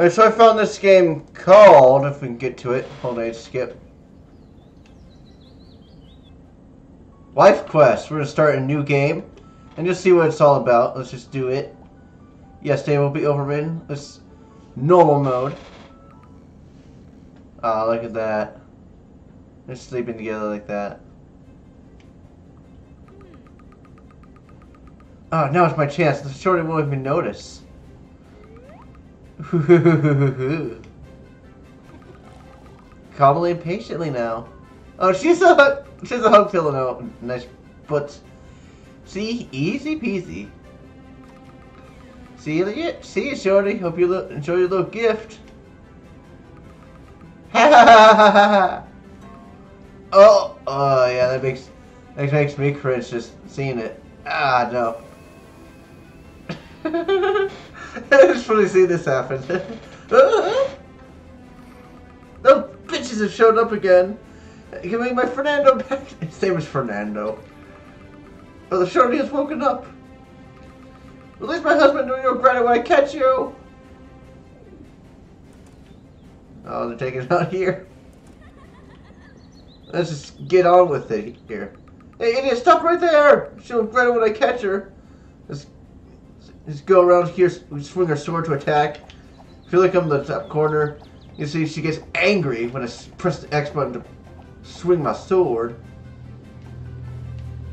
Alright, so I found this game called, if we can get to it. Hold on, skip. Wife Quest. We're gonna start a new game and just see what it's all about. Let's just do it. Yes, day will be overridden. Let's normal mode. Ah, look at that. They're sleeping together like that. Oh, now it's my chance. The shorty won't even notice. Cobbling patiently now. Oh, she's a she's a hug feeling out. Nice, but see, easy peasy. See you, see you, shorty. Hope you enjoy your little gift. Oh, oh yeah, that makes that makes me cringe just seeing it. Ah, no. it's funny see this happen. Those uh-huh. oh, bitches have showed up again. Give me my Fernando back. His name is Fernando. Oh, the shorty has woken up. Release my husband or you'll regret it when I catch you. Oh, they're taking it out here. Let's just get on with it here. Hey, idiot, stop right there! She'll regret it when I catch her. Let's, let's go around here, swing her sword to attack. Feel like I'm in the top corner. You see, she gets angry when I press the X button to swing my sword.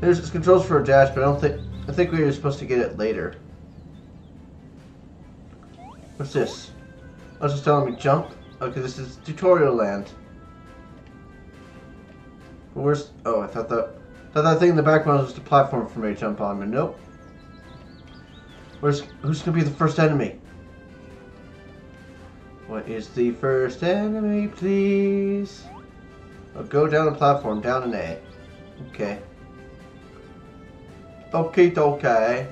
There's controls for a dash, but I don't think I think we were supposed to get it later. What's this? Oh, I was just telling me jump. Okay, this is tutorial land. Where's... Oh, I thought that... thought that thing in the background was the platform for me to jump on, but nope. Where's... Who's gonna be the first enemy? What is the first enemy, please? Oh, go down the platform, down an A. Okay. Okay, okay.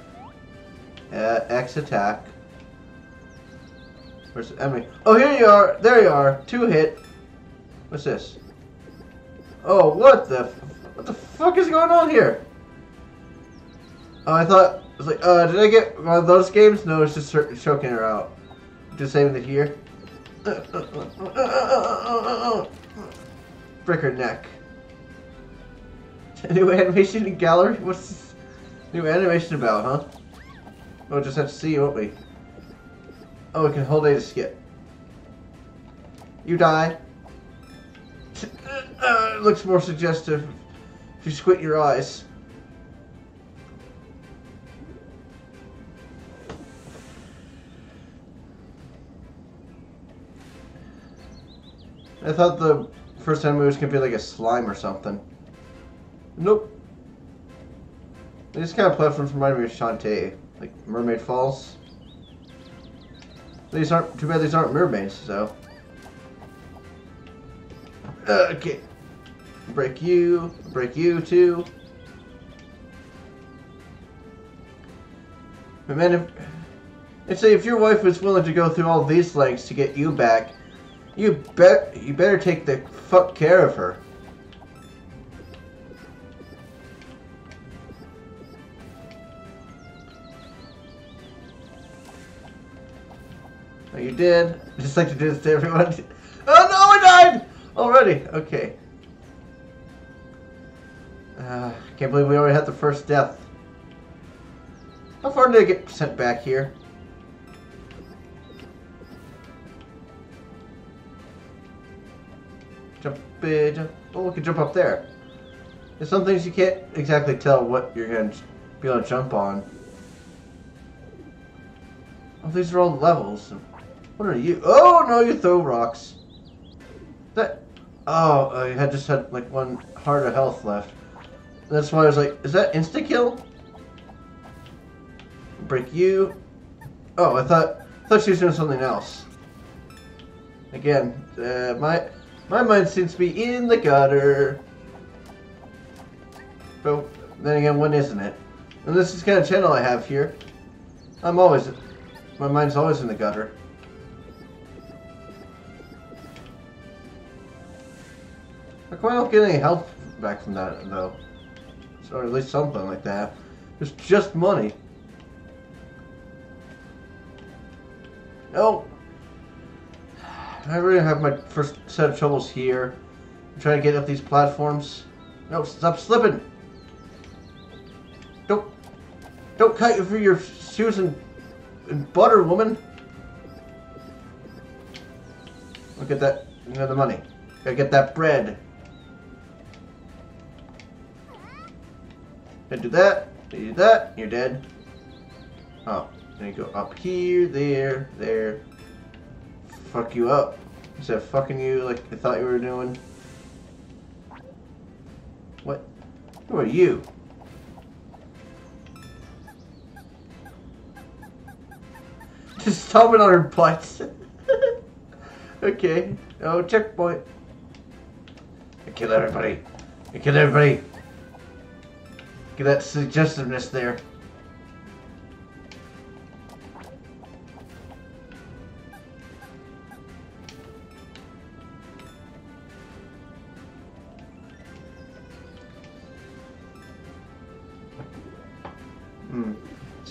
Uh, X attack. Where's Emily? Oh, here you are. There you are. Two hit. What's this? Oh, what the? What the fuck is going on here? Oh, I thought. I was like, uh, did I get one of those games? No, it's just choking her out. Just saving it here. Break her neck. New animation gallery? What's this new animation about, huh? We'll just have to see, won't we? Oh, we can hold A to skip. You die. Uh, looks more suggestive if you squint your eyes. I thought the first time was gonna be like a slime or something. Nope. These kind of platforms remind me of Shantae, like Mermaid Falls. These aren't too bad. These aren't mermaids, so. Okay. Break you. Break you too. But man, if, and say if your wife was willing to go through all these lengths to get you back, you bet you better take the fuck care of her. Oh, you did. Just like to do this to everyone. Oh no, I died already. Okay. Uh, can't believe we already had the first death. How far did I get sent back here? Jump. Oh, we can jump up there. There's some things you can't exactly tell what you're going to be able to jump on. Oh, these are all levels. What are you? Oh, no, you throw rocks. That... Oh, I had just had like one heart of health left. That's why I was like, is that insta-kill? Break you. Oh, I thought, I thought she was doing something else. Again, uh, my my mind seems to be in the gutter. But then again, when isn't it? And this is kind of channel I have here. I'm always, my mind's always in the gutter. I don't get any health back from that, though? Or at least something like that. It's just money. No. I really have my first set of troubles here. I'm trying to get up these platforms. No, stop slipping. Don't, don't cut for your shoes and, and butter, woman. Look at that. You know the money. Gotta get that bread. Gotta do that. Do that. You're dead. Oh, then you go up here, there, there. Fuck you up. Instead of fucking you like I thought you were doing. What? Who are you? Just stomping on her butt. okay. Oh, checkpoint. I kill everybody. I kill everybody. Get that suggestiveness there.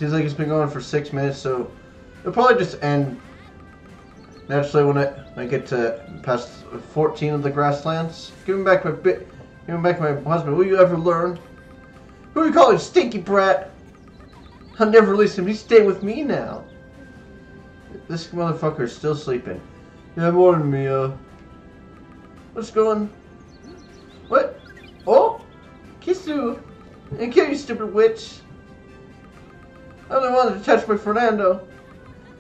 Seems like it's been going for six minutes, so it'll probably just end naturally when I, I get to past 14 of the grasslands. Give him back my bit. Give him back my husband. Will you ever learn? Who are you calling stinky brat? I'll never release him. He's staying with me now. This motherfucker is still sleeping. Yeah, morning, Mia. What's going? What? Oh? Kiss you. And kill you, stupid witch. I only wanted to touch my Fernando.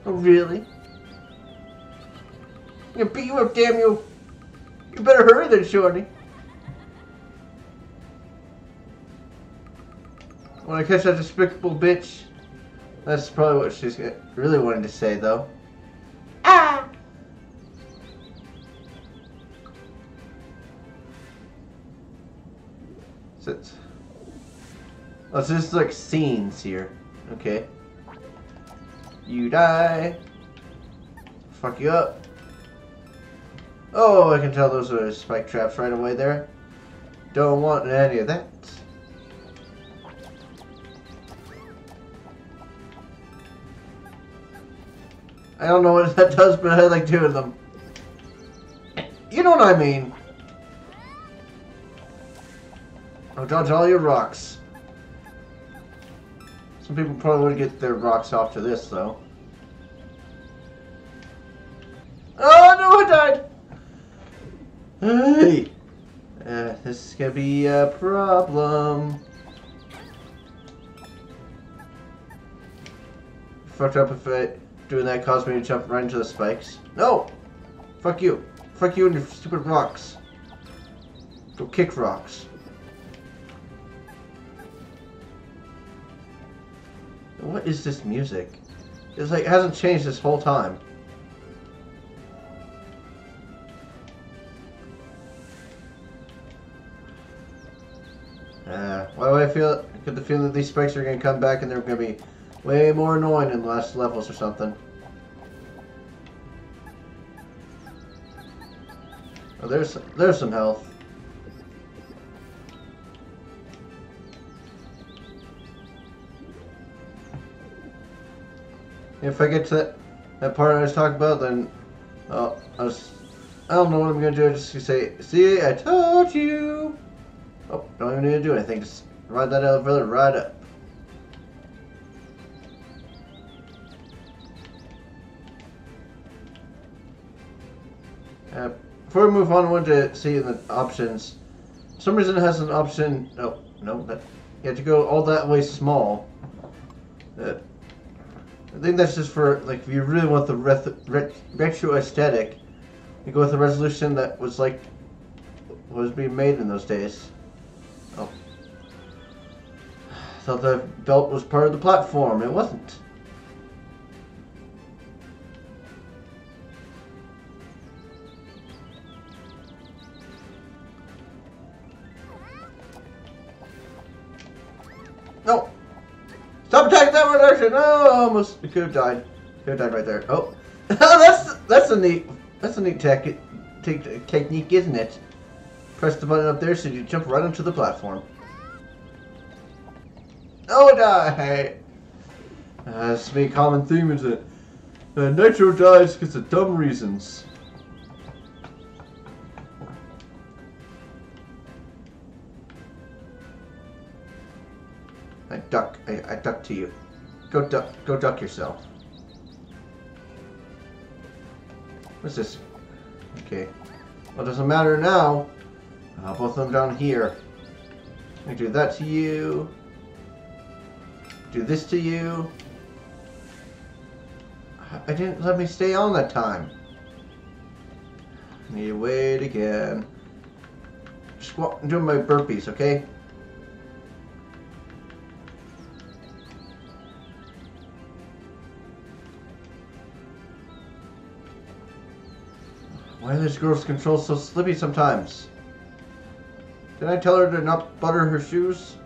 Oh, really? I'm gonna beat you up, damn you. You better hurry then, Shorty. When I catch that despicable bitch. That's probably what she's really wanting to say, though. Ah! So it's, oh, so this is like scenes here. Okay. You die. Fuck you up. Oh, I can tell those are spike traps right away there. Don't want any of that. I don't know what that does, but I like two of them. You know what I mean. I'll dodge all your rocks. Some people probably would get their rocks off to this, though. Oh, no, I died! Hey! Uh, this is gonna be a problem. Fucked up if I doing that caused me to jump right into the spikes. No! Fuck you. Fuck you and your stupid rocks. Go kick rocks. What is this music? It's like, it hasn't changed this whole time. Uh, why do I feel, get the feeling that these spikes are going to come back and they're going to be way more annoying in the last levels or something. Oh, there's, there's some health. If I get to that, that part I was talking about, then uh, I I don't know what I'm gonna do. I Just to say, see, I told you. Oh, don't even need to do anything. Just ride that elevator right up. Uh, before we move on, I want to see the options. For some reason it has an option. Oh, no, that you have to go all that way small. Uh, I think that's just for like if you really want the ret ret retro aesthetic, you go with the resolution that was like was being made in those days. Oh. Thought the belt was part of the platform. It wasn't. Oh, almost could have died. Could have died right there. Oh. oh, that's that's a neat that's a neat tech, technique, isn't it? Press the button up there so you jump right onto the platform. Oh, die! That's uh, a common theme is that uh, Nitro dies because of dumb reasons. I duck. I, I duck to you. Go duck. Go duck yourself. What's this? Okay. Well, it doesn't matter now. Uh, both of them down here. I do that to you. Do this to you. I didn't let me stay on that time. Need to wait again. Just doing my burpees, okay? Why are this girl's controls so slippy sometimes? Did I tell her to not butter her shoes?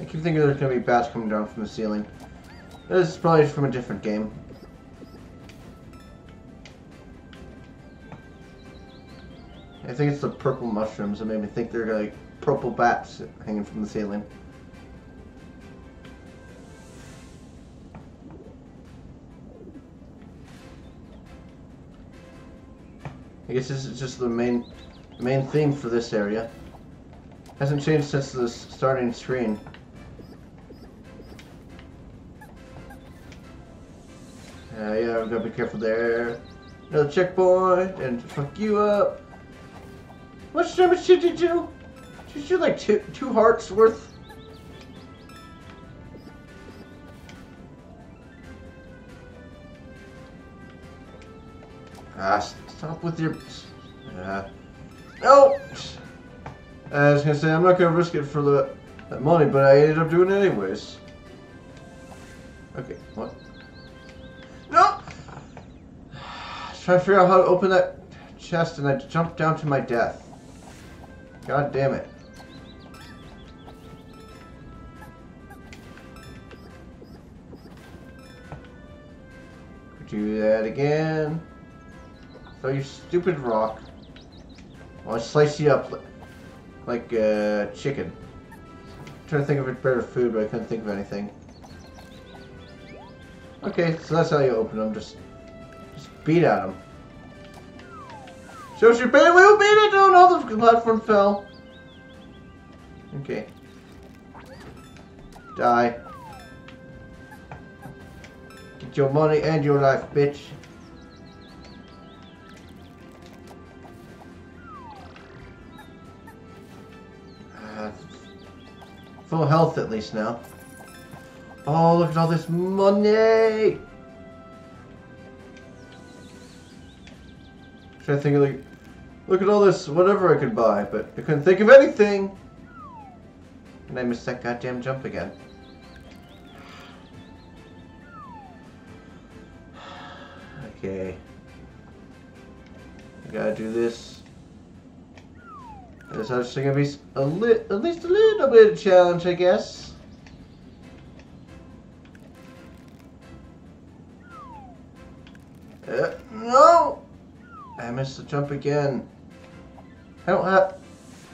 I keep thinking there's gonna be bats coming down from the ceiling. This is probably from a different game. I think it's the purple mushrooms that made me think they're like purple bats hanging from the ceiling. I guess this is just the main main theme for this area. Hasn't changed since the starting screen. Uh, yeah, we gotta be careful there. Another checkpoint, and fuck you up. Much damage did you do? Did you do like two, two hearts worth? Ah, stop with your... Uh, no! I was gonna say, I'm not gonna risk it for the that money, but I ended up doing it anyways. Okay, what? No! Trying to figure out how to open that chest and I jumped down to my death. God damn it. Do that again. Throw your stupid rock. I'll slice you up like uh, chicken. I'm trying to think of a better food, but I couldn't think of anything. Okay, so that's how you open them. Just, just beat at them. Shows your pain. We'll beat it. Oh no, the platform fell. Okay. Die. Get your money and your life, bitch. Full health at least now. Oh, look at all this money! Trying to think of like, look at all this whatever I could buy, but I couldn't think of anything. And I missed that goddamn jump again. Okay. I gotta do this. This is gonna be a at least a little bit of challenge, I guess. Uh, no! I missed the jump again. I don't have...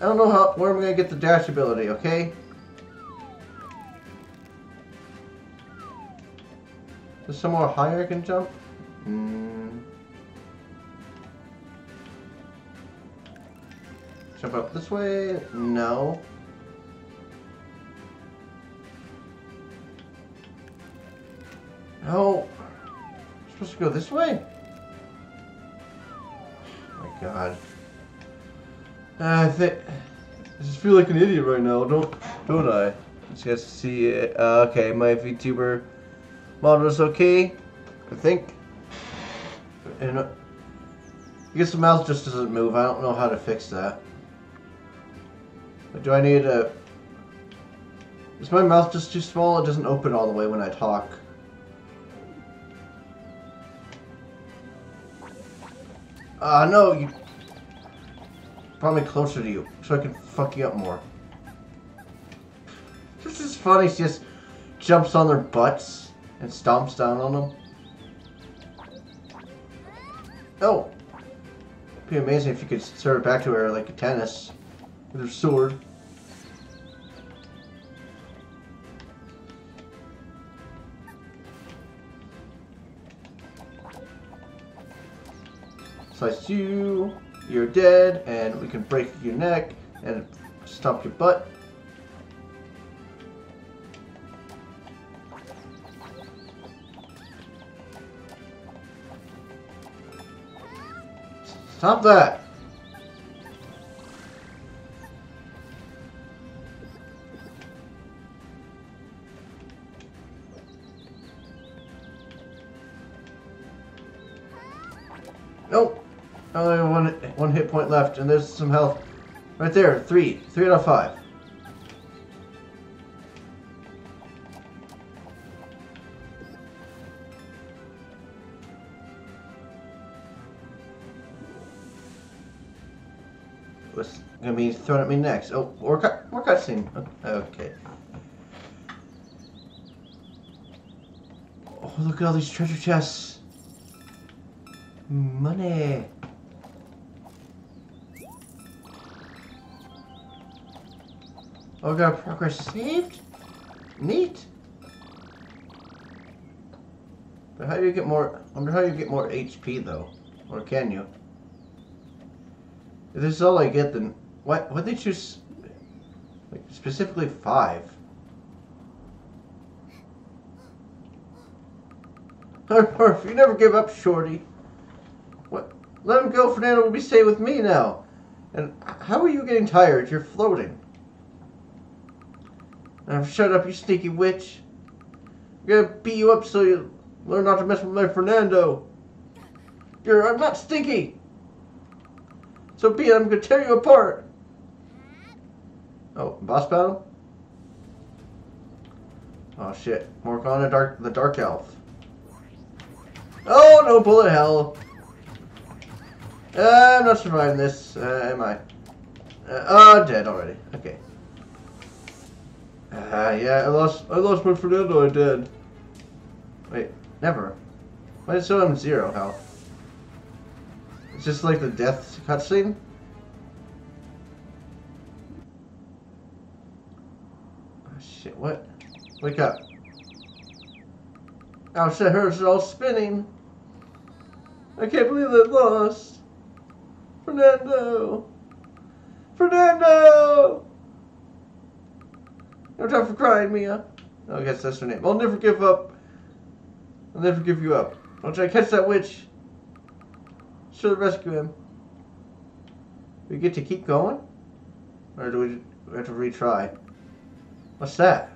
I don't know how where I'm gonna get the dash ability, okay? There's somewhere higher I can jump? Mm. Jump up this way? No. No. supposed to go this way? Oh my god. Uh, I think I just feel like an idiot right now, don't don't I? Just has to see it. Uh, okay, my VTuber model is okay, I think. And uh, I guess the mouse just doesn't move. I don't know how to fix that. Do I need a? Is my mouth just too small? It doesn't open all the way when I talk. Ah, uh, no, you Probably closer to you, so I can fuck you up more. This is funny, she just jumps on their butts and stomps down on them. Oh! It'd be amazing if you could serve it back to her like a tennis with her sword. Slice you, you're dead, and we can break your neck and stomp your butt. Stop that! And there's some health. Right there, three. Three out of five. What's gonna be thrown at me next? Oh, more cut. Okay. Oh, look at all these treasure chests. Money. Oh, got progress saved? Neat. But how do you get more? I wonder how you get more HP though, or can you? If this is all I get, then what? What they choose? Like specifically five. Murph, you never give up, Shorty. What? Let him go. Fernando will be staying with me now. And how are you getting tired? You're floating. Now shut up, you sneaky witch. I'm gonna beat you up so you learn not to mess with my Fernando. You're I'm not stinky. So be it, I'm gonna tear you apart. Oh, boss battle? Oh shit. Morgana Dark the Dark Elf. Oh no bullet hell. Uh, I'm not surviving this, uh, am I? Uh, oh, dead already. Okay. Uh, yeah, I lost. I lost my Fernando. I did. Wait, never. Why did it show him zero health? It's just like the death cutscene. Oh shit! What? Wake up! Oh shit! Hers all spinning. I can't believe I lost. Fernando! Fernando! No time for crying, Mia. Oh, I guess that's her name. I'll never give up. I'll never give you up. I'll try to catch that witch. Should rescue him. We get to keep going? Or do we have to retry? What's that?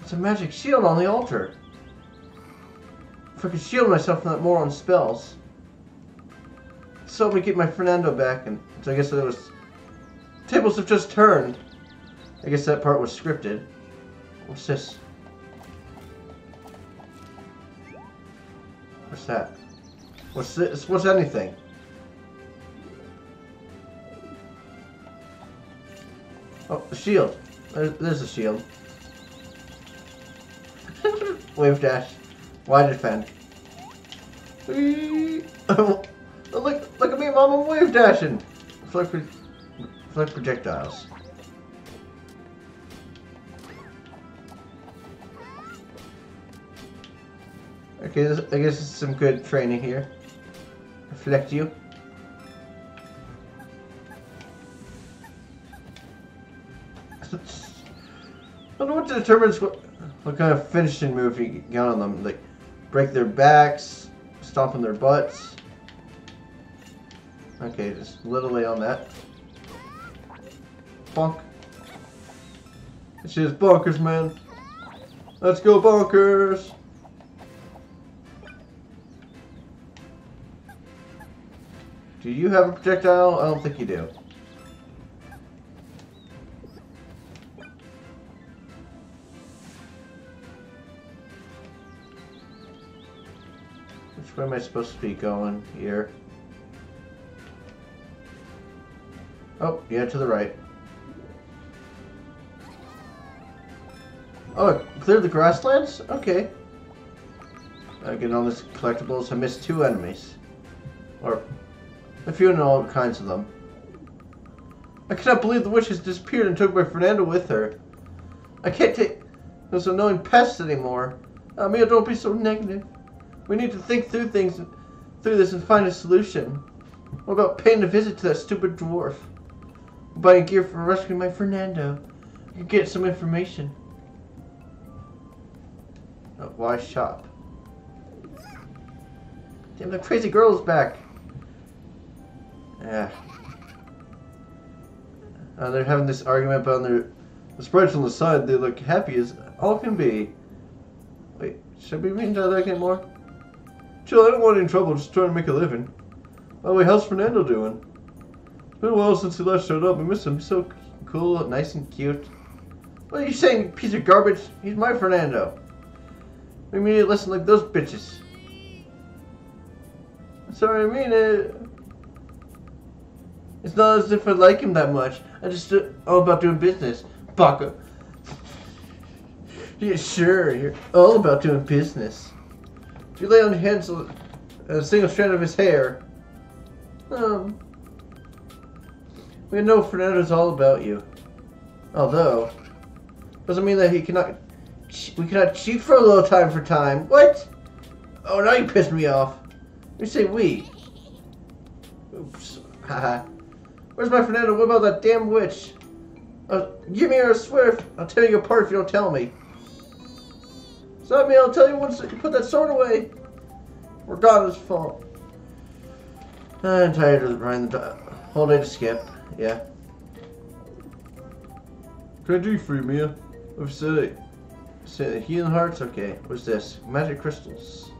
It's a magic shield on the altar. If I could shield myself from that moron's spells. So let me get my Fernando back, and so I guess it was... Tables have just turned. I guess that part was scripted. What's this? What's that? What's this? What's anything? Oh, a shield. There's a shield. Wave dash. Why defend. look, look at me, Mom. I'm wave dashing. Flick, flick projectiles. Okay, I guess it's some good training here. Reflect you. I don't know what determines what, what kind of finishing move you get on them. Like, break their backs, stomp on their butts. Okay, just literally on that. Bonk. It's just bonkers, man. Let's go bonkers! Do you have a projectile? I don't think you do. Which way am I supposed to be going here? Oh, yeah, to the right. Oh, cleared the grasslands? Okay. I get all these collectibles. I missed two enemies. Or a few and all kinds of them. I cannot believe the witch has disappeared and took my Fernando with her. I can't take those annoying pests anymore. Uh, Amia, don't be so negative. We need to think through things, through this and find a solution. What about paying a visit to that stupid dwarf? Buying gear for rescuing my Fernando. You get some information. Oh, why shop? Damn, the crazy girl's back. Yeah. Uh, they're having this argument about their the sprites on the side. They look happy as all can be. Wait, should we read into that anymore? Chill, I don't want any trouble. Just trying to make a living. By the way, how's Fernando doing? It's been a while since he last showed up. I miss him. So cool, nice and cute. What are you saying, piece of garbage? He's my Fernando. Need to listen like those bitches. Sorry, I mean it. It's not as if I like him that much. I just uh, all about doing business. Baka. yeah, sure. You're all about doing business. If you lay on your hands a single strand of his hair, um, we know Fernando's all about you. Although, doesn't mean that he cannot. We cannot cheat for a little time for time. What? Oh, now you pissed me off. You say we. Oops. Haha. Where's my Fernando? What about that damn witch? Uh, give me her swift. I'll tear you apart if you don't tell me. Stop me, I'll tell you once you put that sword away. Regardless fault. I'm tired of the whole day to skip. Yeah. For you, Mia? I've said Said healing hearts? Okay. What's this? Magic crystals.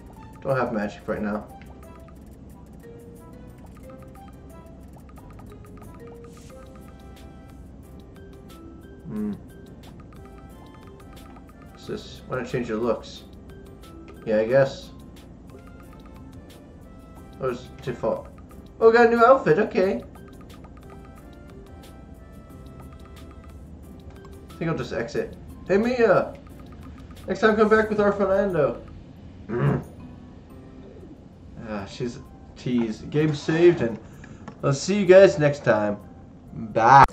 Don't have magic right now. Hmm. What's this? Why don't change your looks? Yeah, I guess. Oh, it's default. Oh, got a new outfit. Okay. I think I'll just exit. Hey, Mia! Next time, come back with our Fernando. Ah, she's teased. Game saved, and I'll see you guys next time. Bye.